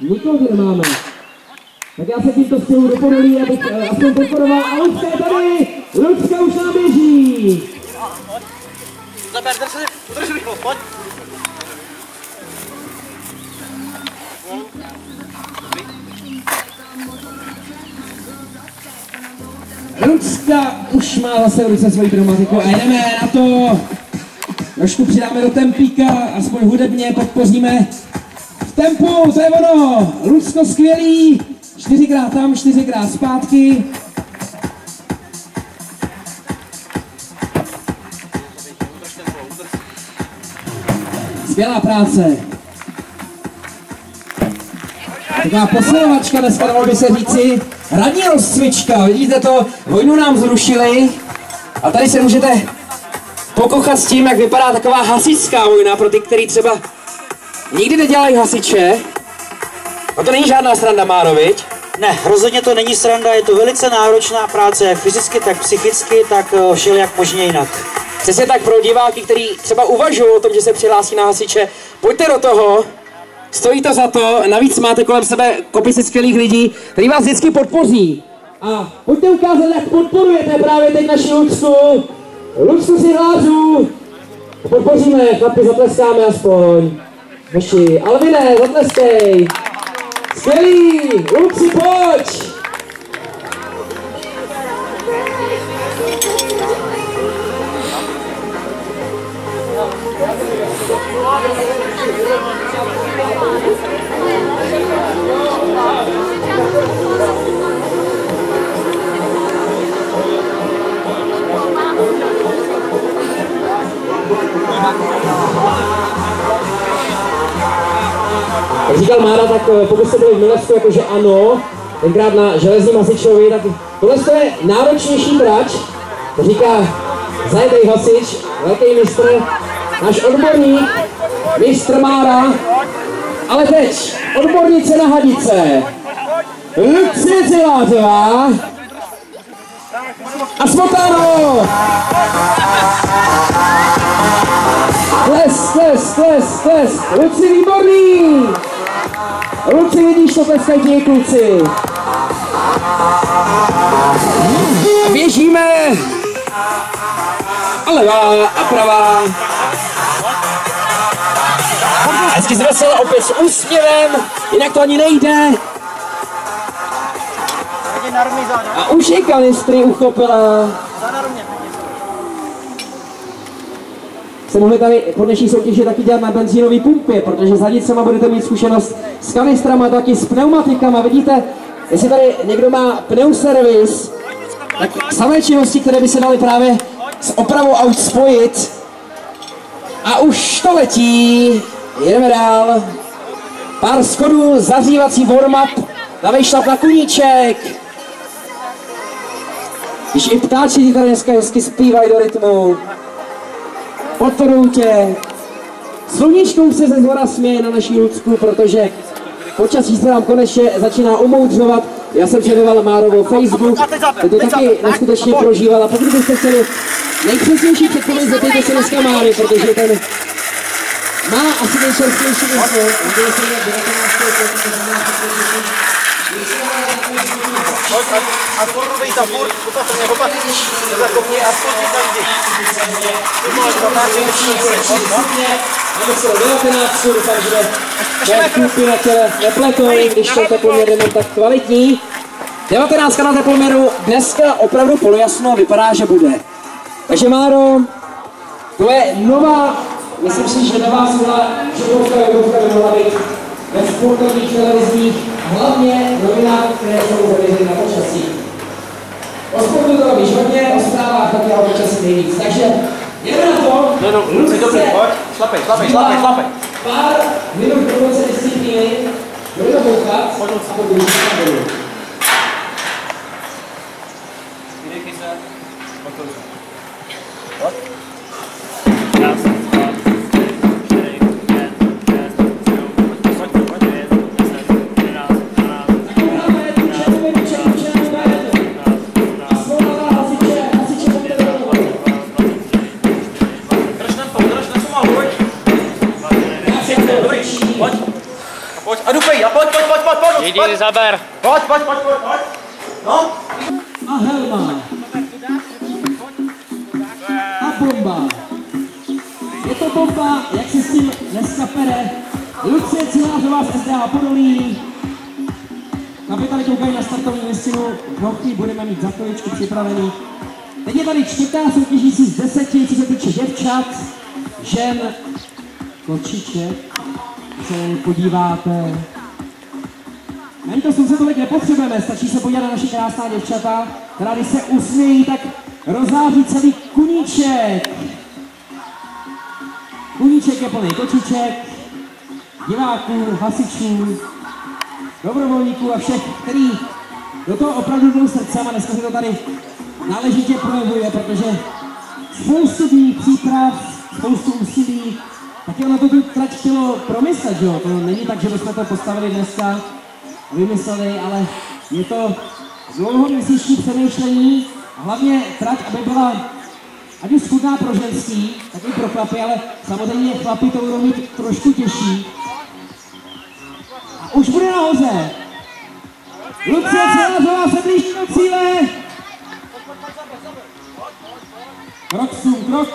Nikoho nemáme. Tak já se tímto stěhu do podolí, abych eh, aspoň podporoval. A Lucka je tady! Lucka už nám běží! Zaber, drž se, drž rychlo, pojď. Lucka už má zase v ruce svoji pneumatiku a jdeme na to. Trošku přidáme do tempíka, aspoň hudebně podpoříme tempu, to je ono. Lucko skvělý, čtyřikrát tam, čtyřikrát zpátky. Skvělá práce. Taková posilovačka dneska, by se říci. Hradní rozcvička, vidíte to, vojnu nám zrušili. A tady se můžete pokochat s tím, jak vypadá taková hasičská vojna pro ty, kteří třeba nikdy nedělají hasiče. A to není žádná sranda, Máro, viď? Ne, rozhodně to není sranda, je to velice náročná práce, jak fyzicky, tak psychicky, tak eh, všelijak možně jinak. Přesně tak pro diváky, kteří třeba uvažují o tom, že se přihlásí na hasiče, pojďte do toho, stojí to za to, navíc máte kolem sebe kopice skvělých lidí, kteří vás vždycky podpoří. A pojďte ukázat, jak podporujete právě teď naši Lucku. Lucku si hlářů. Podpoříme, chlapi, zatleskáme aspoň. Hoši, Alvine, zatleskej. Skvělý, Luci, pojď. Jak říkal Mára, tak eh, pokud jste byli v Milevsku, jakože ano, tenkrát na železním hasičovi, tak tohle je náročnější trať, to říká zajetej hasič, velký mistr, náš odborník, mistr Mára, ale teď odbornice na hadice, Lucie Zilářová a Smotáno! Tles, tles, tles, tles, Luci výborný! Luci, vidíš to, ti kluci. Běžíme! A levá a pravá. Hezky zvesel opět s úsměvem, jinak to ani nejde. A už i kanistry uchopila. Se mohli tady po dnešní soutěži taky dělat na benzínové pumpě, protože s hadicema budete mít zkušenost s kanistrama, taky s pneumatikama. Vidíte, jestli tady někdo má pneuservis, tak samé činnosti, které by se daly právě s opravou aut spojit. A už to letí. Jedeme dál. Pár schodů, zařívací warm-up, dávej šlap na kuníček. Když i ptáči tady dneska hezky zpívají do rytmu. Podporuju tě. Sluníčkou se ze zhora směje na naší Lucku, protože počasí se nám konečně začíná umoudřovat. Já jsem sledoval Márovou Facebook, to taky neskutečně prožíval. A pokud byste chtěli nejpřesnější předpověď, zeptejte se dneska Máry, protože ten má asi nejčerstvější info. Udělal jsem jak 19. Pojď, a, a furt rubej tam, furt, opatrně, opatrně, nezakopni a furt tam jdi. Ty máš to táčí, Máme se 19, doufám, že moje klupy na těle nepletou, když ten teploměr nemám tak kvalitní. 19 na teploměru, dneska opravdu polojasno vypadá, že bude. Takže Máro, to je nová, myslím si, že nová sila, že sportovních televizních, hlavně novinách, které jsou zaměřeny na počasí. O sportu to víš hodně, o zprávách taky o počasí nejvíc. Takže jdeme na to. No, no, Luci, dobrý, pojď, šlapej, šlapej, šlapej, šlapej. Pár minut do konce disciplíny, budeme bouchat a potom na dolů. Vydechej se, pojď, Jdi, pojď, zaber. pojď, pojď, pojď, pojď, pojď. No, A Helma. A bomba. Je to bomba, jak se s tím dneska pere. Lucie Cilářová z SDH Podolí. Kapitali koukají na startovní listinu. Roky budeme mít za chviličku připravený. Teď je tady čtvrtá soutěžící z deseti, co se týče děvčat, žen, kočiček. Se podíváte, Ani to slunce tolik nepotřebujeme, stačí se podívat na naše krásná děvčata, která když se usmějí, tak rozáří celý kuníček. Kuníček je plný kočiček, diváků, hasičů, dobrovolníků a všech, který do toho opravdu jdou srdcem a dneska se to tady náležitě projevuje, protože spoustu dní příprav, spoustu úsilí, taky ono to tu trať chtělo promyslet, že jo? To není tak, že bychom to postavili dneska vymysleli, ale je to dlouhoměsíční přemýšlení a hlavně trať, aby byla ať už schudná pro ženský, tak i pro chlapy, ale samozřejmě chlapy to budou mít trošku těžší. A už bude nahoře. Lucie Celářová se blíží do cíle. Krok sum, krok